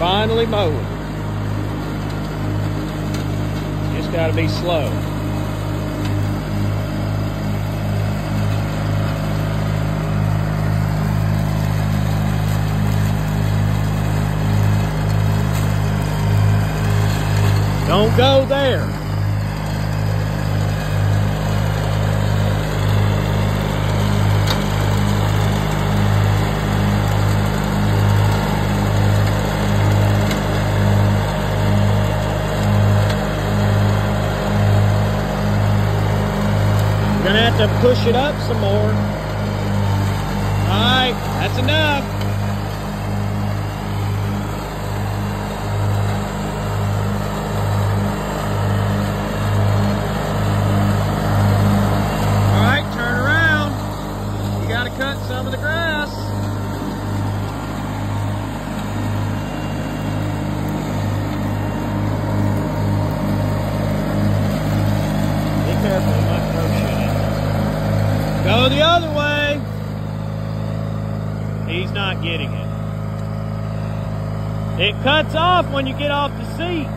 finally mowing. Just gotta be slow. Don't go there. Gonna have to push it up some more. All right, that's enough. All right, turn around. You gotta cut some of the grass. Be careful, shit in. Go the other way. He's not getting it. It cuts off when you get off the seat.